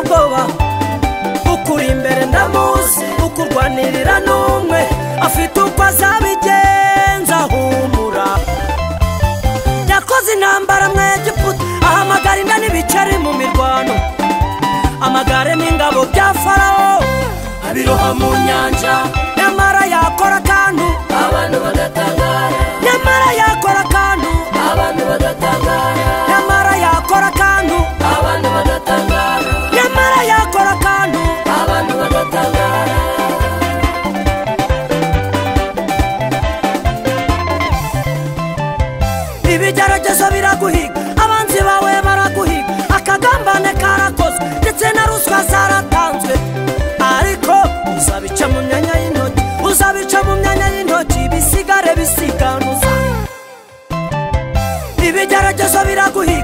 ubwoba ukuri imbere ndamuzi ukurwanirira n'umwe. Afite uko azabigenza humura. Yakoze intambara mwegiputa ahamagara inda n'ibiceri mu mirwano. Amagare n'ingabo bya farawo abiroha mu nyanja. Nyamara yakora akantu. Abantu bagatanga ibigeragezo biraguhiga. Abanzi bawe baraguhiga. Akagambane karakozwe. Ndetse na ruswa zaratanzwe. Ariko uzabica mu myanya y'intoki. Uzabica mu myanya y'intoki. Bisigare bisiganuza. Ibigeragezo biraguhiga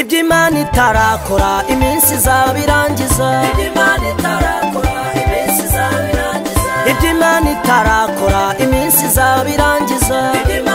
ibyo imana itarakora iminsi izabirangiza. Imana itarakora iminsi izabirangiza. Ibyo imana itarakora iminsi izabirangiza. Imana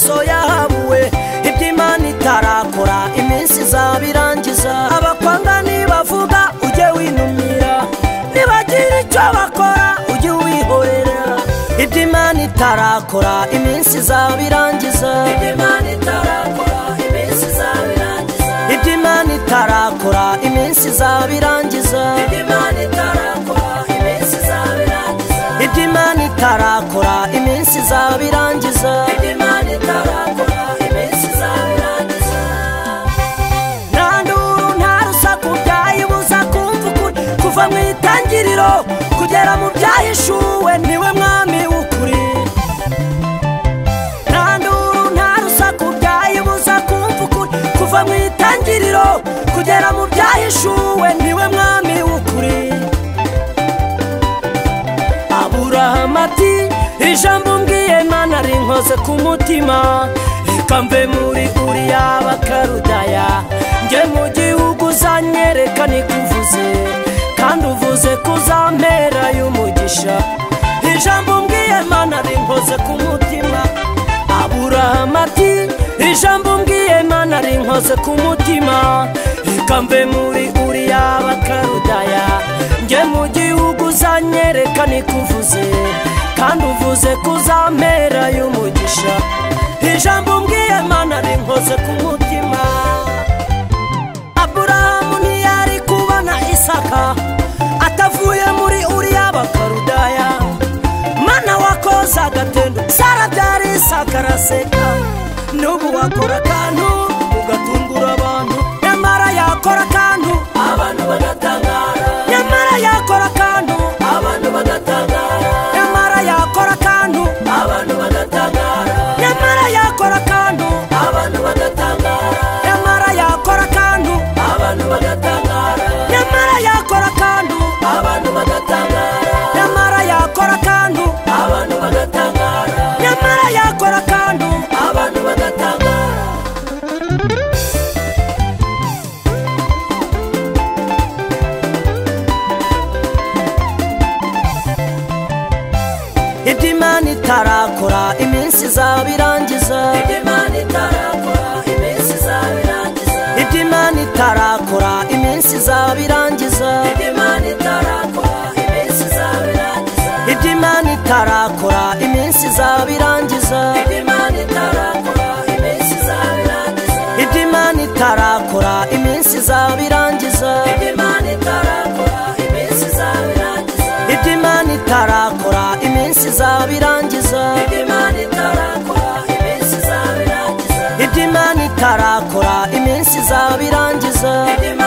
amaraso yahabuwe ibyo imana itarakora iminsi izabirangiza. Abakwanga nibavuga ujye winumira. Nibagira icyo bakora ujye wihorera. Ibyo imana itarakora iminsi izabirangiza. Imana itarakora iminsi izabirangiza. Ibyo imana itarakora iminsi izabirangiza. Imana itarakora iminsi itarakora iminsi izabirangiza. Kugera mu byahishuwe ni we mwami w'ukuri nta nduru nta rusaku byayibuza kumva ukuri kuva mu itangiriro kugera mu byahishuwe ni we mwami w'ukuri aburahamu ati ijambo mbwiye mana rinkoze ku mutima. Reka mve muri uriya bakarudaya njye mu gihugu uzanyereka nikuvuze. Kandi uvuze ko uzampera y'umugisha. Ijambo mbwiye mana rinkoze ku mutima. Aburahamu ati ijambo mbwiye mana rinkoze ku mutima. Reka mve muri uriya bakarudaya njye mu gihugu uzanyereka nikuvuze. Kandi uvuze ko uzampera y'umugisha ijambo mbwiye mana rinkoze ku mutima aburahamu ntiyari kubona isaka atavuye muri uriya bakarudaya. Mana wakoze agatendo sara byari isaka araseka. N'ubu wakora akantu ugatungura abantu. Nyamara yakora akantu abantu bagatangara. Nyamara yakora itarakora iminsi izabirangiza. Imana itarakora iminsi izabirangiza. Ibyo imana itarakora iminsi izabirangiza. Imana itarakora iminsi izabirangiza. Ibyo imana itarakora iminsi izabirangiza. imana deserve.